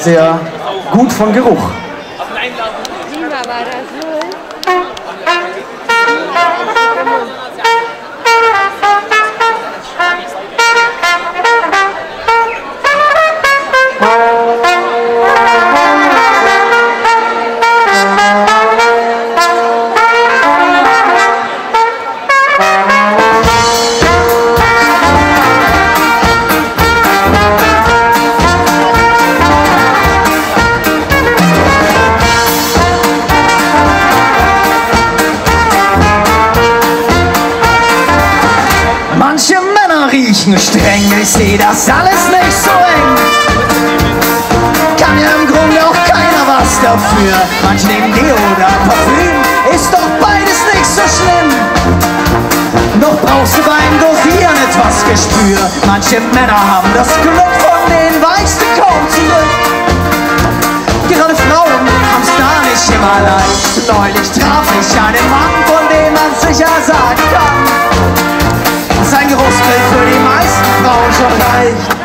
Sehr gut von Geruch. Prima war. Männer riechen streng, ich sehe das alles nicht so eng. Kann ja im Grunde auch keiner was dafür. Manche nehmen Deo oder Parfüm, ist doch beides nicht so schlimm. Doch brauchst du beim Dosieren etwas Gespür. Manche Männer haben das Glück, von denen weichst du kaum zurück. Gerade Frauen haben's da nicht immer leicht. Neulich traf ich einen Mann, von dem man sicher sagen Frauen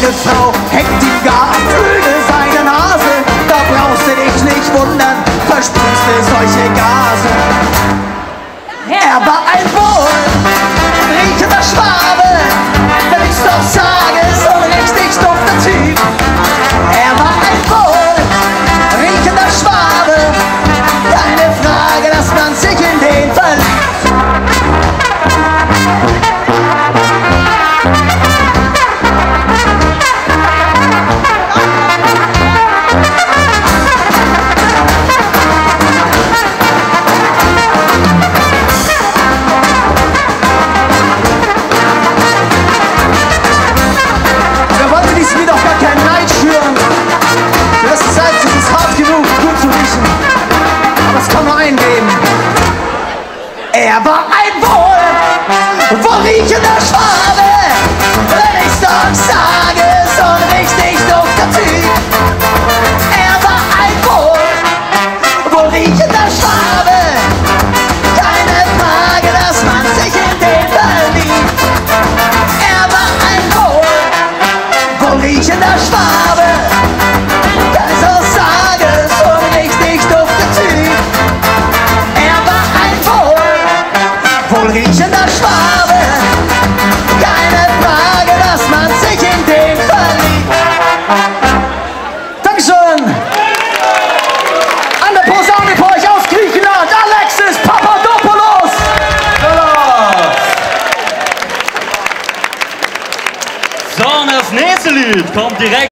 meine Frau hectic im war ein Wohl, wohl riechender Schwabe. Wenn ich's doch sage, Wohl riechender Schwabe. Keine Frage, dass man sich in den verliebt. Dankeschön. An der Posaune für euch aus Griechenland, Alexis Papadopoulos. So, und das nächste Lied kommt direkt.